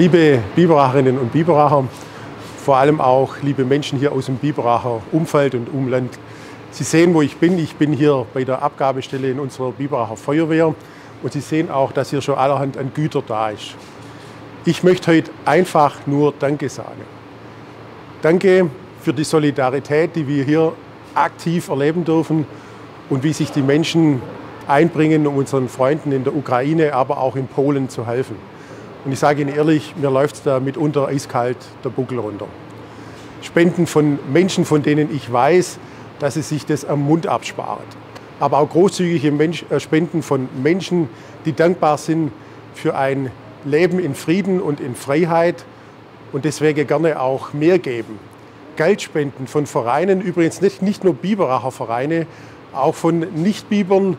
Liebe Biberacherinnen und Biberacher, vor allem auch liebe Menschen hier aus dem Biberacher Umfeld und Umland. Sie sehen, wo ich bin. Ich bin hier bei der Abgabestelle in unserer Biberacher Feuerwehr und Sie sehen auch, dass hier schon allerhand an Güter da ist. Ich möchte heute einfach nur Danke sagen. Danke für die Solidarität, die wir hier aktiv erleben dürfen und wie sich die Menschen einbringen, um unseren Freunden in der Ukraine, aber auch in Polen zu helfen. Und ich sage Ihnen ehrlich, mir läuft es da mitunter eiskalt der Buckel runter. Spenden von Menschen, von denen ich weiß, dass sie sich das am Mund absparen. Aber auch großzügige Mensch, äh, Spenden von Menschen, die dankbar sind für ein Leben in Frieden und in Freiheit und deswegen gerne auch mehr geben. Geldspenden von Vereinen, übrigens nicht, nicht nur Biberacher Vereine, auch von Nicht-Bibern,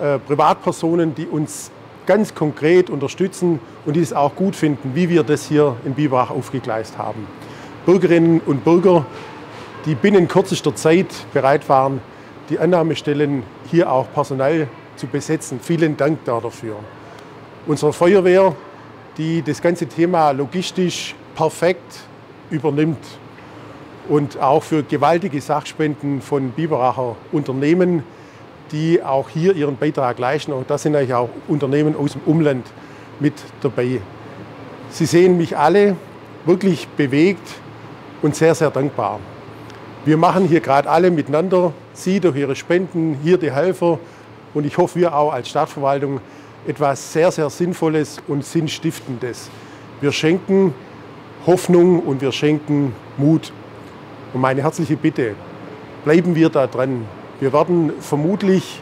äh, Privatpersonen, die uns ganz konkret unterstützen und die es auch gut finden, wie wir das hier in Biberach aufgegleist haben. Bürgerinnen und Bürger, die binnen kürzester Zeit bereit waren, die Annahmestellen hier auch personell zu besetzen. Vielen Dank dafür. Unsere Feuerwehr, die das ganze Thema logistisch perfekt übernimmt und auch für gewaltige Sachspenden von Biberacher Unternehmen die auch hier ihren Beitrag leisten. Und da sind natürlich auch Unternehmen aus dem Umland mit dabei. Sie sehen mich alle wirklich bewegt und sehr, sehr dankbar. Wir machen hier gerade alle miteinander, Sie durch Ihre Spenden, hier die Helfer und ich hoffe, wir auch als Stadtverwaltung etwas sehr, sehr Sinnvolles und Sinnstiftendes. Wir schenken Hoffnung und wir schenken Mut. Und meine herzliche Bitte, bleiben wir da dran. Wir werden vermutlich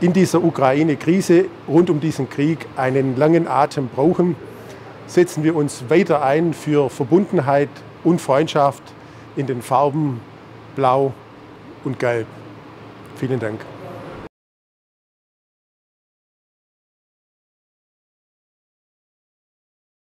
in dieser Ukraine-Krise rund um diesen Krieg einen langen Atem brauchen. Setzen wir uns weiter ein für Verbundenheit und Freundschaft in den Farben Blau und Gelb. Vielen Dank.